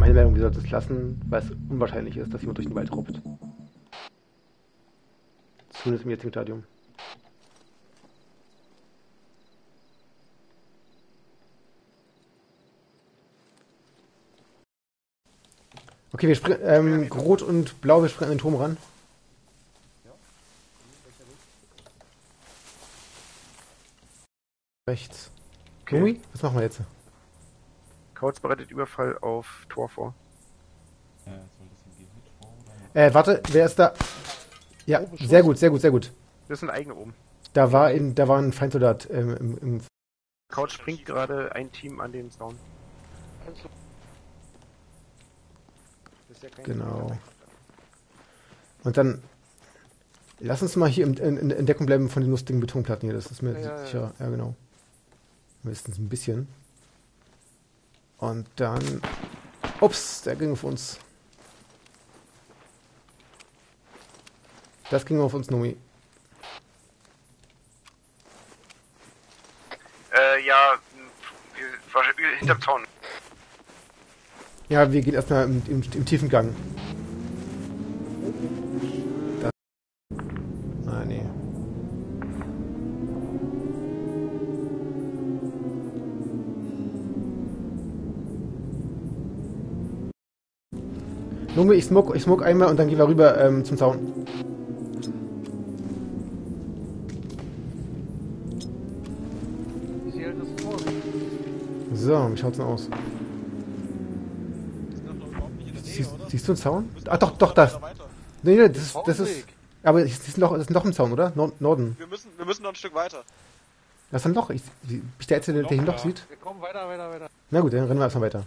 meine Meinung, wir sollten es lassen, weil es unwahrscheinlich ist, dass jemand durch den Wald ruppt. Zumindest im jetzigen Stadium. Okay, wir springen, ähm, Rot und Blau, wir springen an den Turm ran. Rechts. Okay. Was machen wir jetzt? Kautz bereitet Überfall auf Tor vor. Äh, soll das im Gehit vor oder? Äh, warte, wer ist da? Ja, sehr gut, sehr gut, sehr gut. Das sind eigene oben. Da war, in, da war ein Feindsoldat ähm, im, im Couch springt gerade ein Team an den Zaun. Ja Genau. Und dann lass uns mal hier in, in, in Deckung bleiben von den lustigen Betonplatten hier. Das ist mir Ja, ja, ja. sicher. Ja, genau. Mindestens ein bisschen. Und dann. Ups, der ging auf uns. Das ging auf uns, Nomi. Äh, ja, hinterm Zaun. Ja, wir gehen erstmal im, im, im tiefen Gang. Lunge, ich smoke, ich smoke einmal und dann gehen wir rüber ähm, zum Zaun. So, wie schaut's denn aus? Noch Siehst, siehst du einen Zaun? Ah, doch, doch, das. Nee, nee, das ist, das ist. Aber das ist noch, das ist noch im Zaun, oder? Nord Norden. Wir müssen, wir müssen noch ein Stück weiter. Das ist ein Loch. Ich, ich der Einzige, der hier ein Loch sieht? Wir kommen weiter, weiter, weiter. Na gut, dann rennen wir erstmal weiter.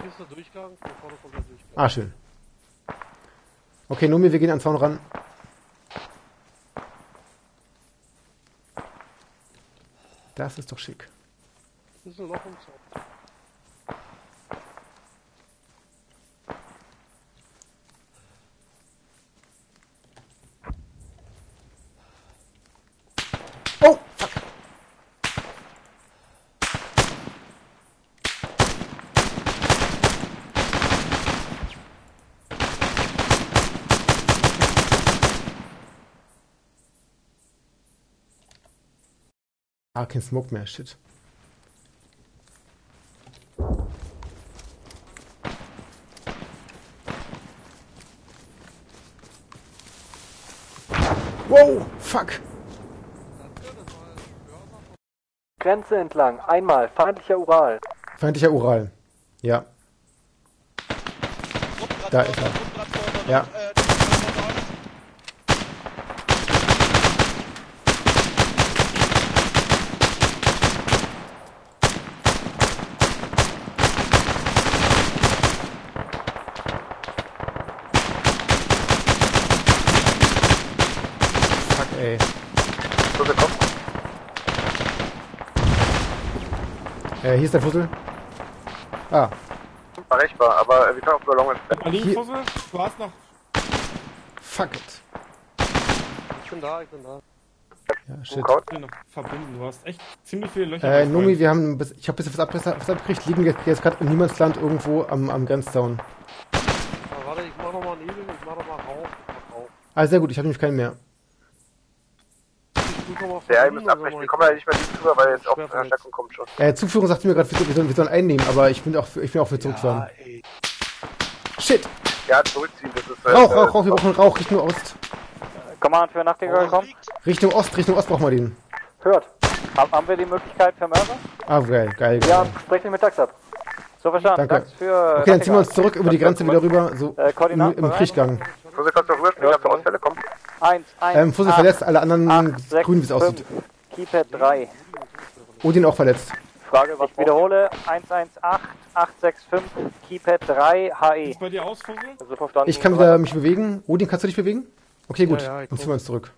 Hier ist der Durchgang, hier vorne kommt der Durchgang. Ah, schön. Okay, Nomi, wir gehen an den Zaun ran. Das ist doch schick. Hier ist ein Loch im Zaun. Ah, kein Smoke mehr, shit. Wow, fuck. Grenze entlang. Einmal. Feindlicher Ural. Feindlicher Ural. Ja, Da ist er. Ja. äh, Truppentransporter. fuck, ey. Fussel kommt. Äh, hier ist der Fussel. Ah, Erreichbar, aber wir können auch Ballon entfernen. Hier- Fussel, du hast noch. fuck it. Ich bin da, ich bin da. Ja, shit. Ich will noch verbinden. Du hast echt ziemlich viele Löcher. Äh, Nomi, wir haben, bis, ich habe bis was, ab, was abgekriegt, liegen jetzt, jetzt gerade im Niemandsland irgendwo am, am Grenzzaun. Aber warte, ich mach nochmal Nebel, ich mach nochmal Rauch. Ich mach Rauch. Ah, sehr gut, ich habe nämlich keinen mehr. Ja, eine muss abbrechen. Wir kommen ja nicht mehr drüber, weil jetzt auch Verstärkung kommt schon. Äh, Zugführung sagte mir gerade, wir sollen, wir sollen einnehmen, aber ich bin auch, für, ich bin auch für zurückfahren. Ja, Shit! Ja, zurückziehen, das ist. Halt, Rauch, äh, Rauch, Rauch, wir brauchen Rauch, Richtung Ost. Command für Nachtigall kommen. Richtung Ost, Richtung Ost brauchen wir den. Hört. Haben, wir die Möglichkeit für Mörder? Ah, geil, geil, geil. Ja, sprich den mit Dax ab. So verstanden. Danke. Dax für okay, dann ziehen wir uns zurück über die Grenze wieder rüber, so äh, im, im Krieggang. So, sie kommt doch rüber, ich habe Ausfälle, komm. 1, 1, ähm, Fussel verletzt, alle anderen 8, 6, grün, wie es aussieht. Keephead 3. Odin auch verletzt. Frage, was ich wiederhole, 118865 Keypad 3 HE. Ist bei dir aus, Fussel? Also verstanden. Ich kann wieder mich bewegen. Odin, kannst du dich bewegen? Okay, gut. Ja, ja, Dann ziehen wir uns zurück.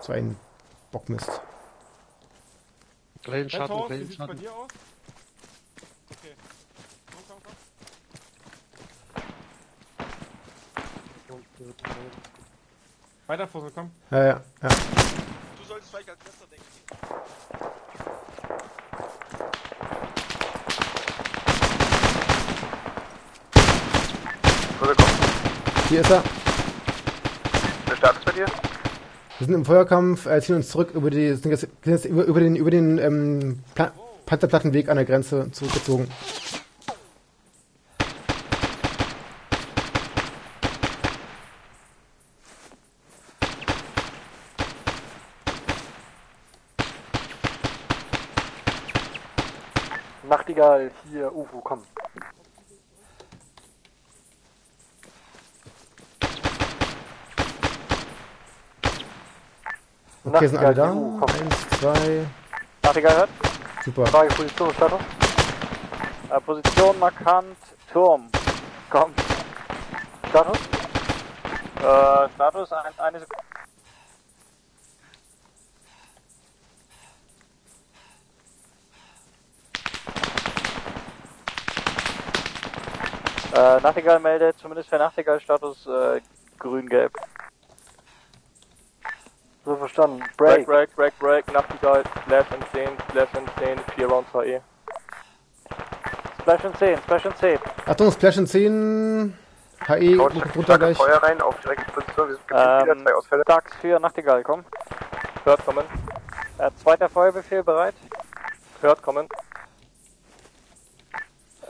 So ein Bockmist. Gleichen Schatten, gleichen Schatten. Bei dir aus? Okay. Komm, komm, komm. Weiter, Fussel, komm. Ja, ja, ja. Du solltest vielleicht als Schwester denken. Fussel, komm. Hier ist er. Der Start ist bei dir. Wir sind im Feuerkampf, äh, ziehen uns zurück über, die, sind sind jetzt über, über den, über den ähm, Pla Panzerplattenweg an der Grenze zurückgezogen. Nachtigall, hier, UFO, komm. Okay, sind alle da. UFO, komm. Eins, zwei, Nachtigall hört. super. Frage, Position Status. Äh, Position markant, Turm. Komm. Status? Äh, Status, ein, eine Sekunde. Äh, Nachtigall meldet zumindest für Nachtigall-Status äh, grün-gelb. So verstanden. Break, Break. break, break, break, Nachtigall, Splash and 10, Splash and 10, 4 Rounds HE. Splash in 10, Splash in 10. Achtung, Splash in 10. HE, runter gleich. Feuer rein auf direkte Position. Wir sind ähm, wieder zwei Ausfälle. Dax für Nachtigall, komm. Hört kommen, Äh, zweiter Feuerbefehl bereit. hört kommen,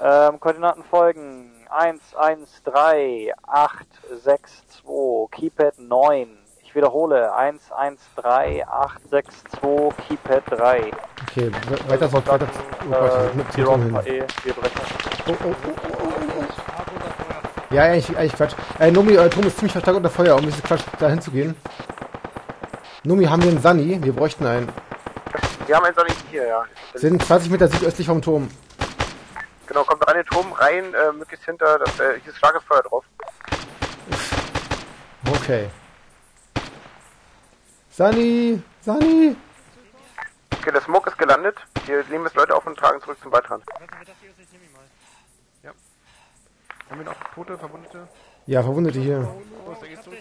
Ähm, Koordinaten folgen 1, 1, 3, 8, 6, 2, Keypad 9. Ich wiederhole 1, 1, 3, 8, 6, 2, Keypad 3. Okay, we- weiter so, weiter. Oh äh, mit 4 Turm Rounds hin. HE, wir brechen. Oh, oh, oh, oh, oh, oh. Ja, eigentlich, eigentlich Quatsch. Äh, Nomi, euer Turm ist ziemlich stark unter Feuer, um diese Quatsch da hinzugehen. Nomi, haben wir einen Sunny? Wir bräuchten einen. Wir haben einen Sonnig hier, ja. Sind 20 Meter südöstlich vom Turm. Genau, kommt rein in den Turm, rein, äh, möglichst hinter, das, äh, hier ist starkes Feuer drauf. Okay. Sunny! Sunny! Okay, der Smoke ist gelandet. Wir nehmen jetzt Leute auf und tragen zurück zum Waldrand. Haben wir noch Tote, Verwundete? Ja, Verwundete hier.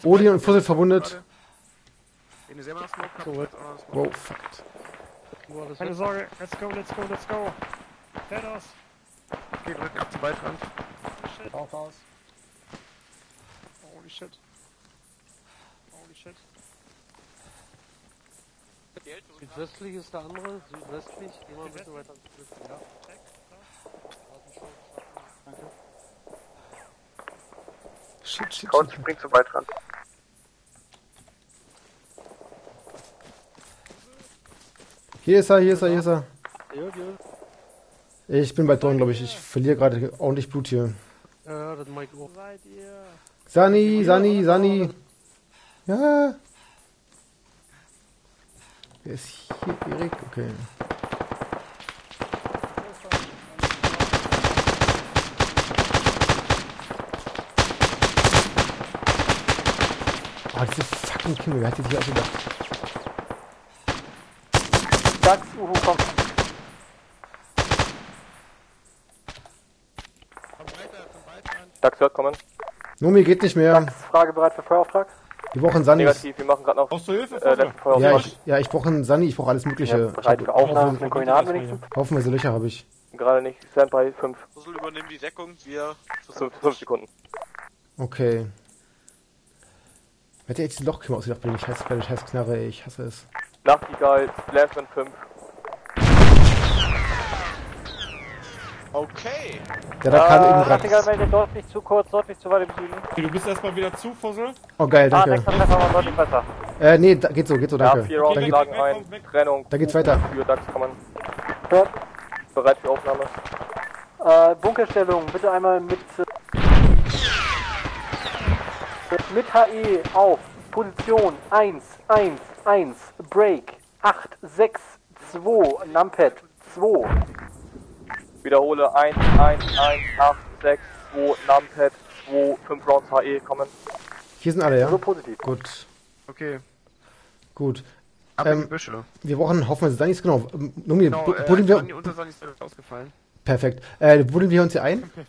Oh. Odin und Fusset verwundet. Wow, fuck. Keine Sorge, let's go, let's go, let's go. Thanos. Okay, drücken ab zum Waldrand. Raus, raus. Holy shit. Holy shit. Südwestlich ist der andere, südwestlich. Geh mal ein bisschen weiter südwestlich, ja. Shit, shit, Couch shit. springt zum Waldrand. Hier ist er, hier ist er, hier ist er. Ja, ja. Ich bin bald dran, glaube ich. Ich verliere gerade ordentlich Blut hier. Ja, das Mike auch. Seid ihr? Sunny, Sunny, Sunny. Ja. Wer ist hier? Erik? Okay. Ah, diese fucking Kimmel, wer hat die sich ausgedacht? Dax, UFO, komm. Dax hört kommen, Nomi geht nicht mehr. Frage bereit für Feuerauftrag? Wir brauchen Sunny. negativ, wir machen gerade noch Brauchst du Hilfe, äh, Ja, Feuerauftrag. ich, ja, ich brauche einen Sunny, ich brauche alles Mögliche. Ja, bereit für Aufnahme von den Koordinaten wenigstens? Haufenweise Löcher habe ich. Gerade nicht, Standby 5, Puzzle übernimm die Deckung, wir 5, 5 Sekunden. Okay. Hat dir jetzt die Lochkümmer ausgedacht bei dem scheiß, bei der scheiß Knarre? ey? Ich hasse es. Nachtigall, Splash and 5, Okay. Ja, da eben Äh, Nachtigall gerade. meldet deutlich zu kurz, deutlich zu weit im Süden. Okay, du bist erstmal wieder zu, Fussel. Oh geil, Ah, danke. nächster Treffer war deutlich besser. Äh, nee, da, geht so, geht so, ja, danke. 4 Rounds Dann, geht, schlagen weg, ein. Trennung, dann geht's weiter. für Dax kommen, Hört. bereit für Aufnahme. Äh, Bunkerstellung, bitte einmal mit, mit HE auf Position 1, 1, 1, Break, 8, 6, 2, Numpad 2. Wiederhole 1, 1, 1, 8, 6, 2, Numpad, 2, 5 Rounds HE kommen. hier sind alle, ja? So positiv. Gut, Okay, gut. ab in Ähm, die Büsche. Wir brauchen haufenweise Sunnies, genau. Ähm, Nomi, Genau, äh, buddeln wir... Unter Sonny ist ausgefallen. Perfekt. Äh, buddeln wir uns hier ein?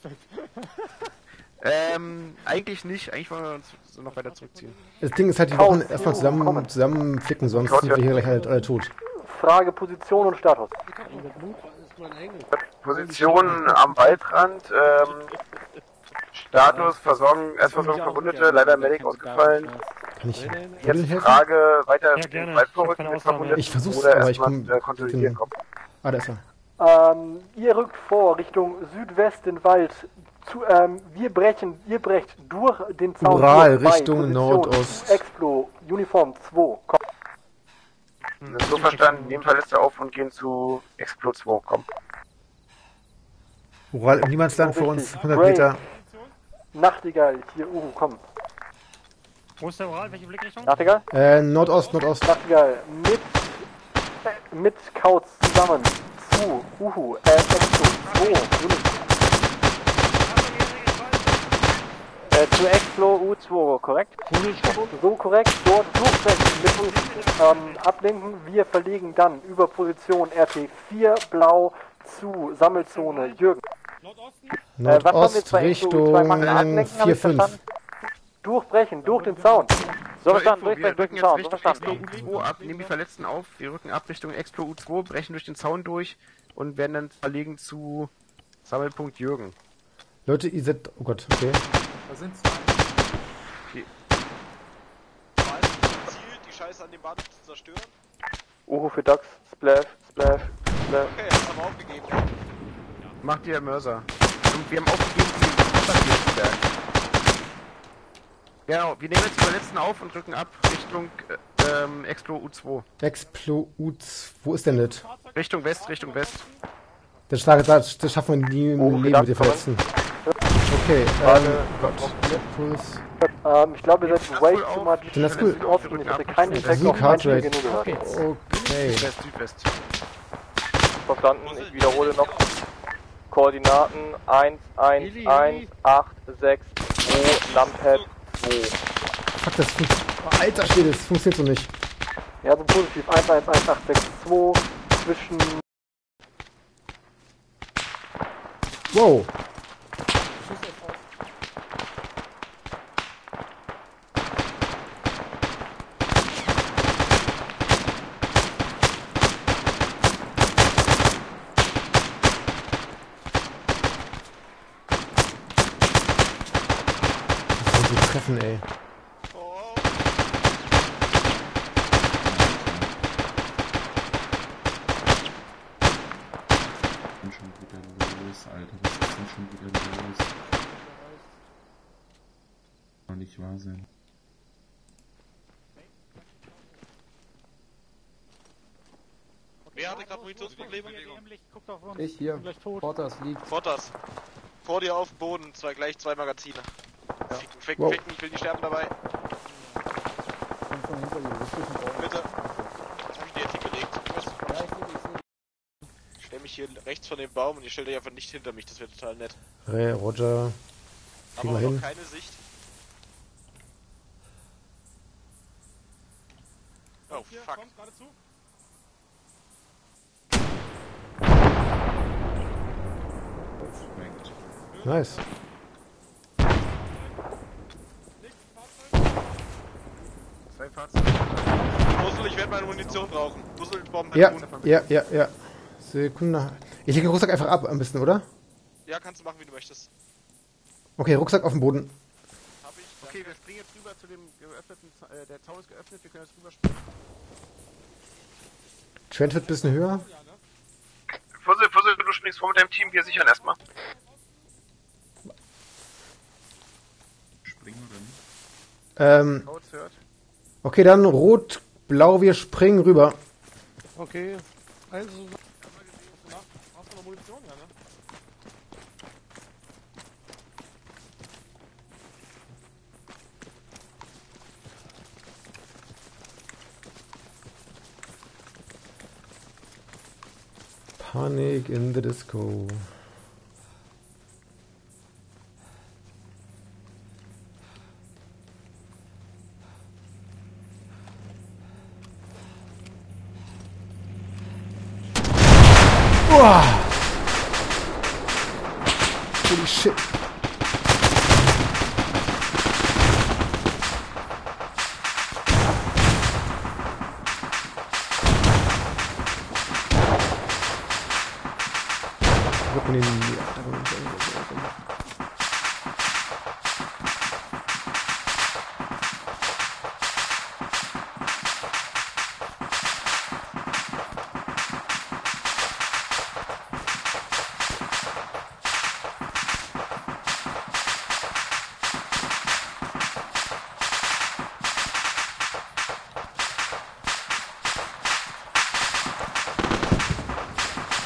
Ähm, eigentlich nicht. Eigentlich wollen wir uns so noch weiter zurückziehen. Das Ding ist halt, wir Kauf, brauchen erstmal zusammen, kommen. zusammenflicken, sonst sind wir hier gleich halt alle tot. Frage, Position und Status. Position am Waldrand. Ähm, Status, Versorgung, Erstversorgung Verwundete, leider Medic ausgefallen. Kann ich Jetzt helfen? Frage, weiter Ja, gerne. weit Ich hab vorrücken keine mit. Verwundeten Ich versuch's, oder aber ich erstmal komm- äh, konsolidieren kommen. Ah, da ist er. Ähm, ihr rückt vor Richtung Südwest den Wald. Zu, ähm, wir brechen, ihr brecht durch den Zaun. Ural, Richtung Nordost. Explo, Uniform 2. Komm. So verstanden, nehmen Verletzte auf und gehen zu Explo 2. Komm. Ural im Niemandsland vor uns, Richtig. 100 Ray. Meter. Nachtigall, hier, Uhu, komm. Wo ist der Ural? Welche Blickrichtung? Nachtigall? Äh, Nordost, Nordost. Nachtigall, mit, äh, mit Kauz zusammen. Zu, Uhu, äh, Explo 2. Uniform. Äh, zu Explo U2, korrekt? So korrekt, dort uns ähm, ablenken. Wir verlegen dann über Position RT4 blau zu Sammelzone Jürgen. Äh, was haben wir Nordost zwei Richtung zwei Mangel ablenken, hab ich 4-5. verstanden? Durchbrechen, durch den Zaun. So verstanden, durchbrechen durch den Zaun, so verstanden. Explo U2 ab, nehmen die Verletzten auf, wir rücken ab Richtung Explo U2, brechen durch den Zaun durch und werden dann verlegen zu Sammelpunkt Jürgen. Leute, ihr seid. Oh Gott, okay. Ziel, die Scheiße an dem Bahnhof zu zerstören. Uhu für Dax, Splash, Splash, Splash. Okay, das haben wir aufgegeben. Ja. Macht ihr Mörser. Und wir haben aufgegeben den Stadtberg. Genau, wir nehmen jetzt die Verletzten auf und rücken ab Richtung äh, ähm, Explo U2. Explo U2. Wo ist denn das? Richtung West, Richtung West. Das, schlag- das, das schaffen wir nie im Oh, Leben mit den Verletzten. Okay, ähm, Gott. Puls. Ähm, ich glaube, ihr seid way too much Dann ist gut. Ich hatte keinen Effekt auf Menschen genug. Okay. Südwest, Südwest. Verstanden, ich wiederhole noch. Koordinaten 1, 1, 1, 8, 6, 2, Numpad 2. Fuck, das funktioniert. Alter Schwede, das funktioniert so nicht. Ja, so positiv. 111862 zwischen Wow. Das sind die Treffen, ey. Oh, denn schon wieder los, Alter? Was ist denn schon wieder los? Kann nicht wahr sein. Wer hatte gerade Munitionsprobleme? Ich hier. Porters liegt. Portas. Vor dir auf dem Boden, zwei gleich zwei Magazine. Ficken, ficken, Wow. ficken, ich will nicht sterben dabei. Kommt von hinter dir. Das ist ein Bauch. Bitte. Jetzt hab ich die IT gelegt. Was? Ja, ich ich. Ich stell mich hier rechts von dem Baum und ihr stellt euch einfach nicht hinter mich, das wäre total nett. Re, Roger. Aber wir auch hin. noch keine Sicht. Oh, fuck. Schmeckt. Nice. Zwei Fahrzeuge. Puzzle, ich werde meine Munition brauchen. Puzzle, Bomben, Ja, Boden. ja, ja, ja. Sekunde. Ich lege den Rucksack einfach ab, am besten, oder? Ja, kannst du machen, wie du möchtest. Okay, Rucksack auf dem Boden. Hab ich. Okay, wir springen jetzt rüber zu dem geöffneten, äh, der Zaun ist geöffnet, wir können jetzt rüber springen. Trent wird ein bisschen höher. Fussel, Fussel, du springst vor mit deinem Team, wir sichern erstmal. Springen oder nicht? Ähm, okay, dann rot, blau, wir springen rüber. Okay. Also, Hast du noch Munition? Ja, ne? Panic in the Disco. Uah. Holy shit. Rücken in die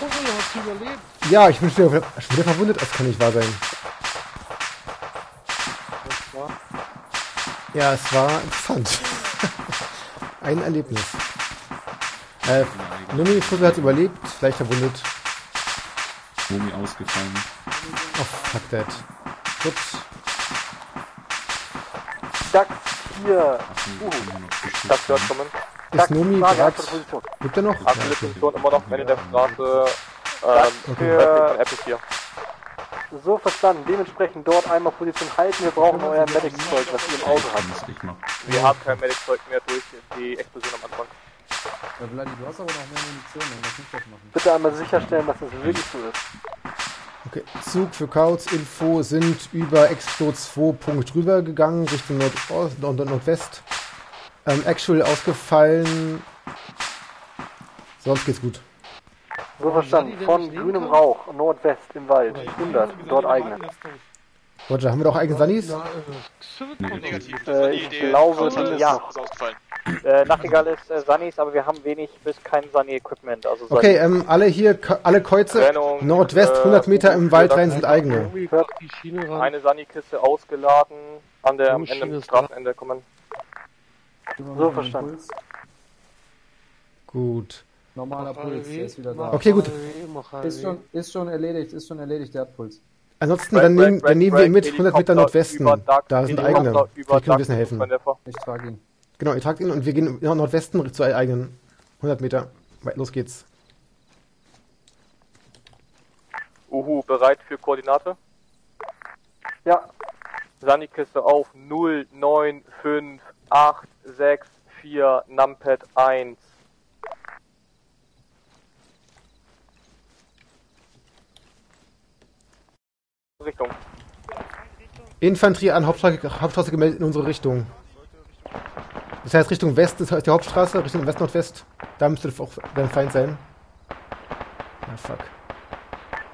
Vogel, hast du überlebt? Ja, ich bin schon wieder, schon wieder verwundet. Das kann nicht wahr sein. Ja, es war interessant. Ein Erlebnis. Äh, Numi Fussel hat überlebt, vielleicht verwundet. Momi ausgefallen. Oh, fuck that. Gut. DAX 4. Ach, nee, Uh, Das hört ne? kommen. Ist Nomi gerade... Lebt er noch? Okay. Position immer noch Ende der Straße. Ähm, für- Apple 4. So verstanden. Dementsprechend dort einmal Position halten. Wir brauchen euer Medic-Zeug, was ihr im Auto habt. Wir haben kein Medic-Zeug mehr durch die Explosion am Anfang. Ja, Vladi, du hast aber noch mehr Munition, dann lass mich das machen. Bitte einmal sicherstellen, dass das wirklich so ist. Okay, Zug für Couts Info sind über Explo 2 Punkt rüber gegangen, Richtung Nordost, Nord Nordwest. Ähm, Actual ausgefallen. Sonst geht's gut. So verstanden. Von grünem Rauch, Nordwest im Wald. 100. Dort eigene. Roger, haben wir doch eigene Sunnies? Äh, Negativ. Das war Äh, ich Idee. glaube, es- ja. Äh, Nachtigall ist äh, Sunnies, aber wir haben wenig bis kein Sunny-Equipment. Also Sunny- Okay, ähm, alle hier, alle Kreuze, Trennung, Nordwest äh, 100 Meter im Wald rein sind eigene. Eine Sani-Kiste ausgeladen. An der am Ende ist Straßenende kommen. So verstanden. Gut. Normaler Puls, der ist wieder da. Okay, gut. Ist schon, ist schon erledigt, ist schon erledigt, der hat Puls. Ansonsten, dann nehmen, dann nehmen wir ihn mit break, 100 Meter Nordwesten. Da sind eigene. über Vielleicht können wir ein bisschen helfen. Ich trage ihn. Genau, ihr tragt ihn und wir gehen nach Nordwesten zu eigenen. 100 Meter. Los geht's. Uhu, bereit für Koordinate? Ja, Sani-Kiste auf 09584 Numpad 1. Richtung. Infanterie an Hauptstraße, Hauptstraße gemeldet in unsere Richtung. Das heißt Richtung West, das heißt die Hauptstraße, Richtung West-Nordwest. Da müsste auch dein Feind sein. Ah, fuck.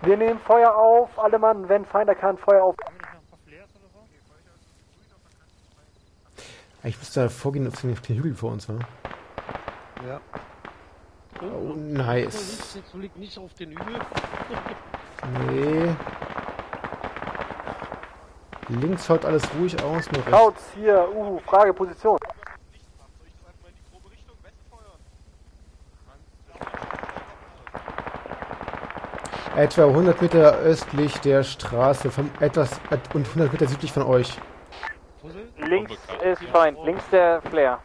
wir nehmen Feuer auf. Alle Mann, wenn Feind erkannt, Feuer auf. Eigentlich müsste da vorgehen auf den auf den Hügel vor uns, wa? Ja. Oh, nice. Jetzt liegt nicht auf den Hügel. Nee. Links schaut alles ruhig aus, nur rechts. Couch hier, Uhu, Frage, Position. Etwa 100 Meter östlich der Straße, vom, etwas et- und 100 Meter südlich von euch. Links ist Feind, links der Flair.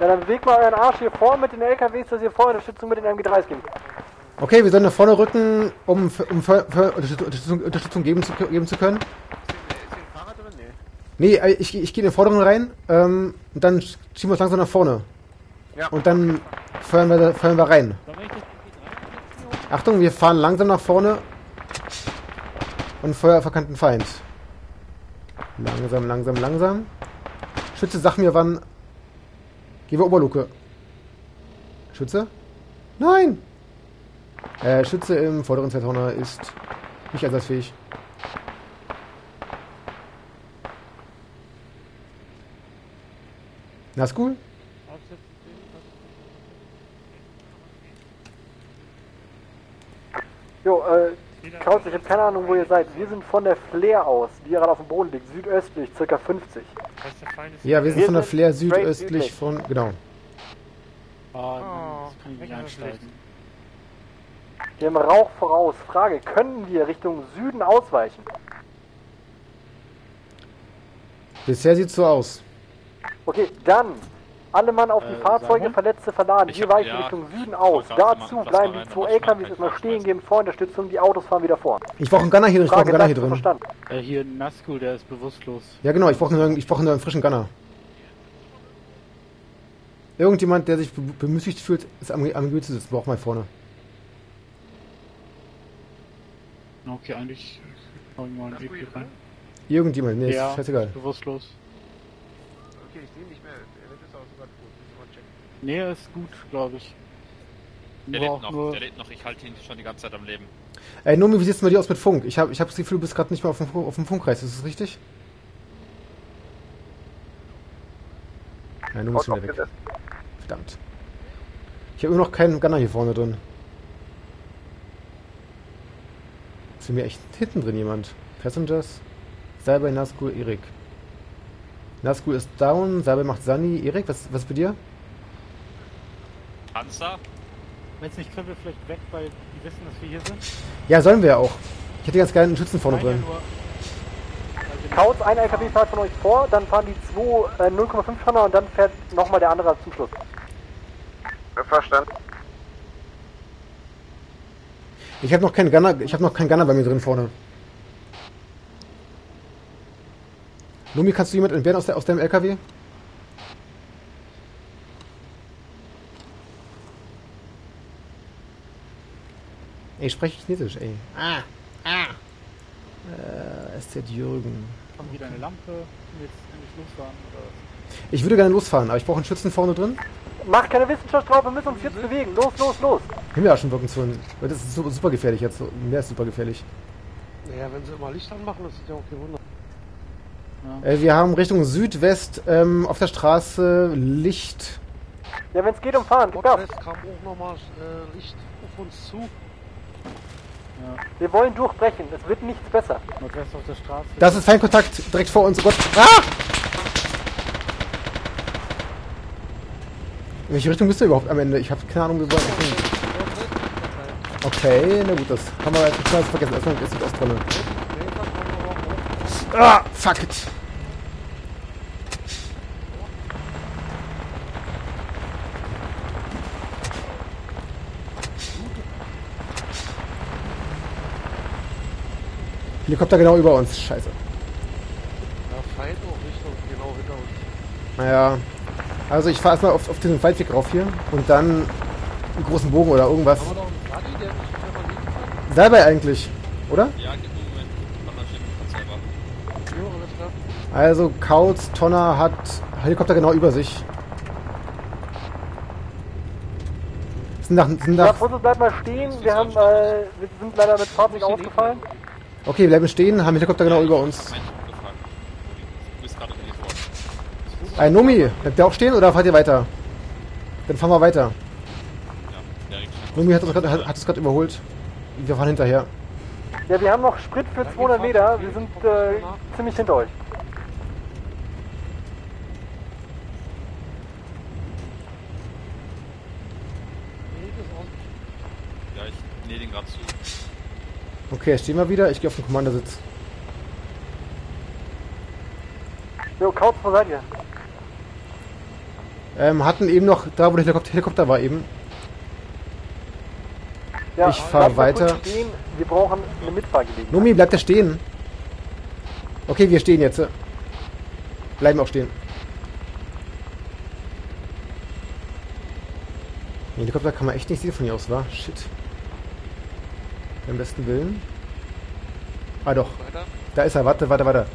Ja, dann bewegt mal euren Arsch hier vor mit den LKWs, dass ihr Feuerunterstützung mit den MG3s gibt. Okay, wir sollen nach vorne rücken, um, um für, für Unterstützung, Unterstützung geben, zu, geben zu können. Ist hier ein Fahrrad drin? Nee. Nee, äh, ich, ich gehe in den Vorderen rein ähm, und dann schieben wir uns langsam nach vorne. Ja. Und dann feuern wir, feuern wir rein. Achtung, wir fahren langsam nach vorne und Feuer auf verkannten Feind. Langsam, langsam, langsam. Schütze, sag mir wann. Geh wir Oberluke. Schütze? Nein! Äh, Schütze im vorderen Zeitrunner ist nicht einsatzfähig. Na, ist cool. Jo, äh, Couch, ich habe keine Ahnung, wo ihr seid. Wir sind von der Flair aus, die gerade auf dem Boden liegt, südöstlich, circa 50. Heißt der Feind ist Ja, wir sind Wir von der Flair südöstlich von. Genau. Oh, das haben Rauch voraus. Frage, können wir Richtung Süden ausweichen? Bisher sieht's so aus. Okay, dann alle Mann auf die Äh, Fahrzeuge? Verletzte verladen. Ich Wir hab- weichen ja, Richtung Süden aus. Dazu bleiben die zwei LKWs erstmal stehen, schmeißen. geben Vorunterstützung, die Autos fahren wieder vor. Ich brauche einen Gunner hier drin, ich brauche einen Gunner hier drin. verstanden. Äh, hier Nazgul, der ist bewusstlos. Ja, genau, ich brauche einen, ich brauche einen frischen Gunner. Irgendjemand, der sich be- bemüßigt fühlt, ist am, am Gürtel zu sitzen, braucht mal vorne. Okay, eigentlich hau ich mal einen hier rein. Irgendjemand, nee, Ja. ist scheißegal. Bewusstlos. Okay, ich sehe ihn nicht mehr. Eventuell ist er auch sogar tot. Müssen wir mal checken. Nee, er ist gut, glaube ich. Der lebt auch noch, nur- der lebt noch. Ich halte ihn schon die ganze Zeit am Leben. Ey, Nomi, wie sieht's denn bei dir aus mit Funk? Ich habe ich hab das Gefühl, du bist gerade nicht mehr auf dem, auf dem Funkkreis, ist das richtig? Ja, Nomi ist schon wieder weg. Verdammt. Ich Ich habe immer noch keinen Gunner hier vorne drin. Ist mir echt hinten drin jemand. Passengers. Salbei, Nazgul, Erik. Nazgul ist down, Salbei macht Sani. Erik, was, was ist bei dir? Panzer? Wenn es nicht können wir vielleicht weg, weil die wissen, dass wir hier sind. Ja, sollen wir ja auch. Ich hätte ganz gerne einen Schützen vorne drin. Kauz, ein LKW fährt von euch vor, dann fahren die zwei äh, 0,5 Tonner und dann fährt nochmal der andere zum Schluss. Verstanden. Ich habe noch keinen Gunner, ich habe noch keinen Gunner bei mir drin vorne. Lumi, kannst du jemand entbehren aus, der, aus deinem LKW? Ey, spreche ich Chinesisch, ey. Ah, ah. Äh, SZ Jürgen. Haben wieder eine Lampe. Können wir jetzt endlich losfahren? Oder? Ich würde gerne losfahren, aber ich brauche einen Schützen vorne drin. Macht keine Wissenschaft drauf, wir müssen uns jetzt bewegen. Los, los, los. Himbeeraschenwirken zu. Das ist su- super gefährlich jetzt. Mehr ist super gefährlich. Naja, wenn sie immer Licht anmachen, das ist ja auch kein Wunder. Äh, wir haben Richtung Südwest ähm, auf der Straße Licht. Ja, wenn es geht, umfahren. Gib Gas. Nordwest kam auch nochmal äh, Licht auf uns zu. Wir wollen durchbrechen. Es wird nichts besser. Nordwest auf der Straße. Das ist Feindkontakt direkt vor uns. Oh Gott. Ah! In welche Richtung bist du überhaupt am Ende? Ich habe keine Ahnung, wie wir Okay, na gut, das haben wir jetzt total vergessen. Erstmal ist die Ostbrenner. Ah, fuck it. Helikopter genau über uns. Scheiße. Ja, Feind auch Richtung, genau hinter uns. Naja. Also ich fahre erstmal auf, auf diesen Waldweg rauf hier und dann einen großen Bogen oder irgendwas. Haben wir doch einen Buddy, der nicht mehr mal liegen kann? Dabei eigentlich, oder? Ja, gib mir einen Moment. Mit selber. Jo, alles klar. Also Kautz, Tonner hat Helikopter genau über sich. Sind nach, sind Ja, nach, Fussel, bleib mal stehen. Wir haben, äh, wir sind leider mit Fahrzeug ausgefallen. okay, wir bleiben stehen, haben Helikopter genau über uns. Moment, gefragt. Du bist gerade in die vor. Ein Nomi, bleibt der auch stehen oder fahrt ihr weiter? Dann fahren wir weiter. Ja. Nomi hat uns gerade überholt. Wir fahren hinterher. Ja, wir haben noch Sprit für 200 Meter. Wir sind äh, ziemlich hinter euch. Ja, ich nähe den gerade zu. Okay, stehen wir wieder. Ich gehe auf den Kommandersitz. Jo, Kauz, wo seid ihr? Ähm, hatten eben noch, da wo der Helikopter, Helikopter war eben. Ja, Ich fahr bleibt mal kurz weiter. Stehen. Wir brauchen eine Mitfahrgelegenheit. Nomi, bleibt da stehen. Okay, wir stehen jetzt. Bleiben auch stehen. Den Helikopter kann man echt nicht sehen von hier aus, war? Shit. Beim besten Willen. Ah doch. Weiter. Da ist er. Warte, warte, warte.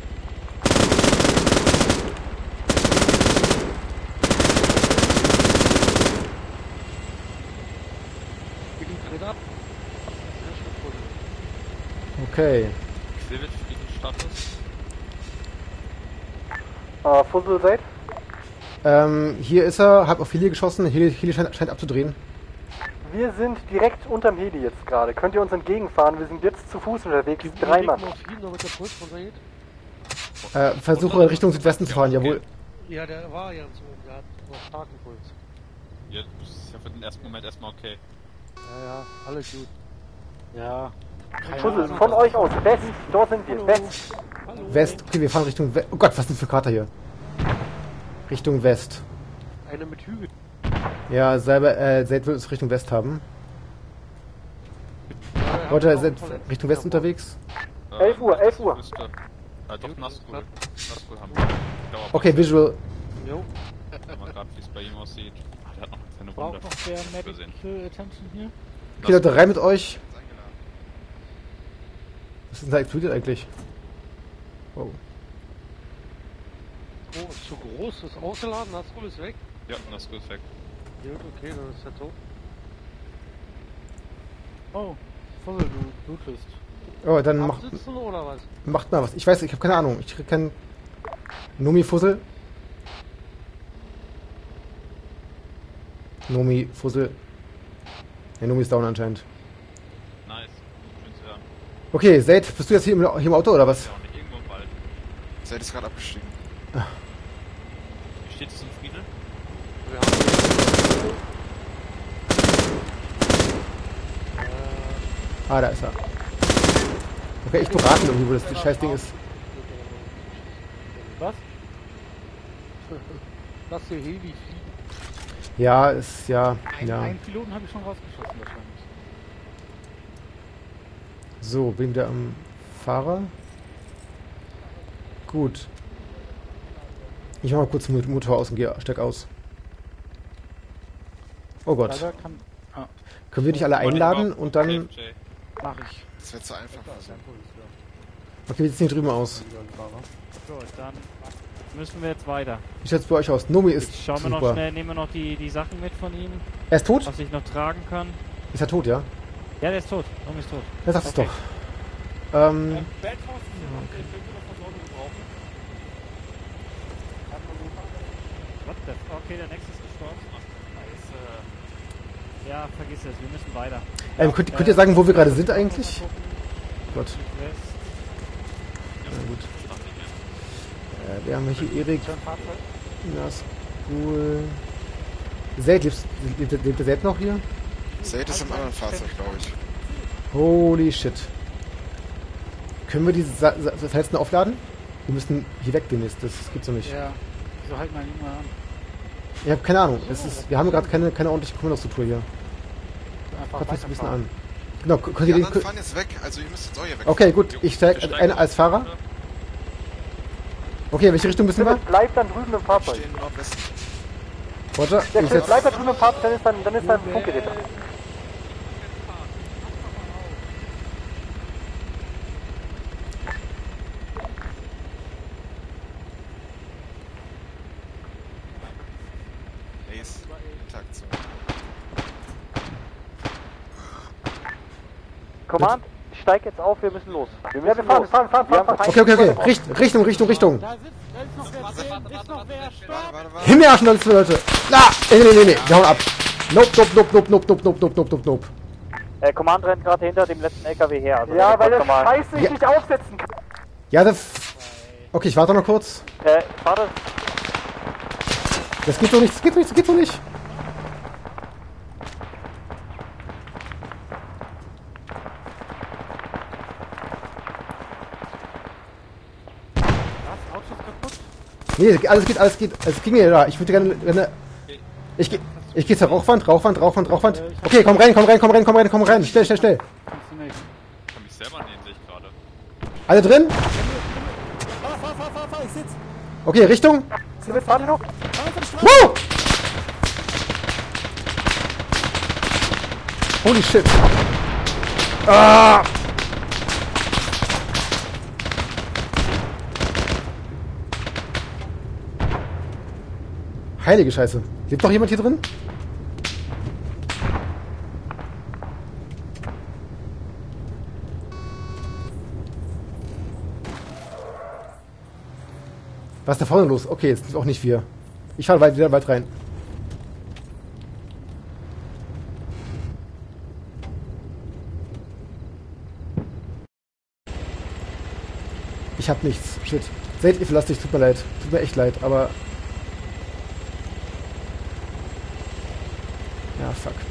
Wir gehen Tritt ab. Sehr schön, Fussel. Okay. Xilvit Friedensstatus. Äh, Fussel seid? Ähm, hier ist er. Hab auf Heli geschossen. Heli, Heli scheint, scheint abzudrehen. Wir sind direkt unterm Heli jetzt gerade. Könnt ihr uns entgegenfahren? Wir sind jetzt zu Fuß unterwegs. Gib Drei Mann. Morphin, damit der Puls runtergeht. Äh, versuche Richtung Südwesten zu fahren. Jawohl. Ja, der war ja so, der hat einen starken Puls. Ja, das ist ja für den ersten Moment erstmal okay. Ja, ja, alles gut. Ja. Fussel, von euch aus. West. Dort sind wir. West. West. Okay, wir fahren Richtung West. Oh Gott, was denn für Kater hier? Richtung West. Eine mit Hügel. Ja, selber, äh, Zed will uns Richtung West haben. Ja, Leute, Toiletten. Richtung West unterwegs? Äh, 11 Uhr, 11 Uhr. Müsste, äh, doch, Nazgul. Nazgul haben wir. Okay, Visual. Jo. Guck mal gerade, wie es bei ihm aussieht. Ah, der hat noch seine Braucht Wunde. noch der. Medical Attention hier? Okay, Leute, rein mit euch. Was ist denn da explodiert eigentlich? Wow. Oh, ist zu groß, ist ausgeladen, Nazgul ist weg. Ja, Nazgul ist weg. Gut, okay, dann ist er tot. Oh, Fussel, du blutest. Oh, dann macht, macht mal was. Ich weiß, ich habe keine Ahnung. Ich krieg keinen Nomi-Fussel. Nomi-Fussel. Der Nomi ist down anscheinend. Nice. Schön zu hören. Okay, Zaid, bist du jetzt hier im, hier im Auto oder was? Ja irgendwo im Wald. Seid ist gerade abgestiegen. Wie steht es im Friedel? Ah, da ist er. Okay, ich beraten irgendwie, wo das scheiß Ding ist. Was? Lass hier Heli fliegen. Ja, ist ja, Einen, ja. einen Piloten habe ich schon rausgeschossen wahrscheinlich. So, bin wieder am Fahrer. Gut. Ich mach mal kurz den Motor aus und gehe steig aus. Oh Gott. Kann. Ah, Können wir dich alle einladen und dann... Mach ich. Das wäre zu einfach. Okay, wir sitzen hier drüben aus. Gut, dann müssen wir jetzt weiter. Wie schaut's bei euch aus? Nomi ist Schauen wir super. noch schnell, nehmen wir noch die, die Sachen mit von ihm, Er ist tot? was ich noch tragen kann. Ist er tot, ja? Ja, der ist tot. Tom ist tot. Er sagt es Okay. doch. Ähm, What the Okay, der nächste ist gestorben. Ja, vergiss es, wir müssen weiter. ähm, könnt, könnt ihr sagen, wo wir gerade sind eigentlich? Gott. Na gut. Äh, wir haben hier Erik. Das cool. Zaid, lebst, lebt, lebt der Zaid noch hier? Seid ist im anderen Fahrzeug, glaube ich. Holy shit. Können wir diese Sa Sa Verletzten aufladen? Wir müssen hier weggehen, das, das gibt's so nicht. Ja. So halt mal ihn mal an. Ich habe keine Ahnung. Es ist, wir haben gerade keine, keine ordentliche Kommandostruktur hier. Einfach Kommt so ein bisschen an. Genau, könnt Die ihr den. fahren jetzt weg, also ihr müsst jetzt auch hier weg. Okay, gut. Ich steig Wir ein als Fahrer. Okay, in welche Richtung müssen wir? Philipp, bleib dann drüben im Wir Fahrzeug. Roger. Ja, Ich Philipp, setz, bleib da drüben im Fahrzeug, dann ist dann, dann ist dein Funkgerät Command, steig jetzt auf, wir müssen los. Wir müssen Ja, wir fahren, los. fahren, fahren, fahren, fahren. okay, okay, okay. Richt, Richtung, Richtung, Richtung. Da sitzt, da ist noch wer drin, ist noch wer, stopp! Warte, warte, warte. Himmelarschen, Leute, Leute. Ah, nee, nee, nee, nee. Wir hauen ab. Nope, nope, nope, nope, nope, nope, nope, nope, nope, nope, nope. Äh, Command rennt gerade hinter dem letzten LKW her. Also Ja, weil der der Scheiß sich Ja. nicht aufsetzen kann. Ja, das... Okay, ich warte noch kurz. Äh, warte, Das geht so nicht, das geht so nicht, das geht so nicht. Was? Auto ist kaputt? Nee, alles geht, alles geht. Es ging mir da. Ich würde gerne... gerne ich geh... Ich gehe zur Rauchwand, Rauchwand, Rauchwand, Rauchwand. Okay, komm rein, komm rein, komm rein, komm rein, komm rein. Schnell, schnell, schnell. Ich kann mich selber nehmen, sehe ich gerade. Alle drin? Fahr, fahr, fahr, fahr, fahr, ich sitz! Okay, Richtung. Philipp, warte noch. Woo! Holy shit. Ah! Heilige Scheiße. Lebt noch jemand hier drin? Was ist da vorne los? Okay, jetzt sind auch nicht wir. Ich fahre weit, wieder weit rein. Ich hab nichts. Shit. Seht ihr, verlasst dich, tut mir leid. Tut mir echt leid, aber. Ah, fuck.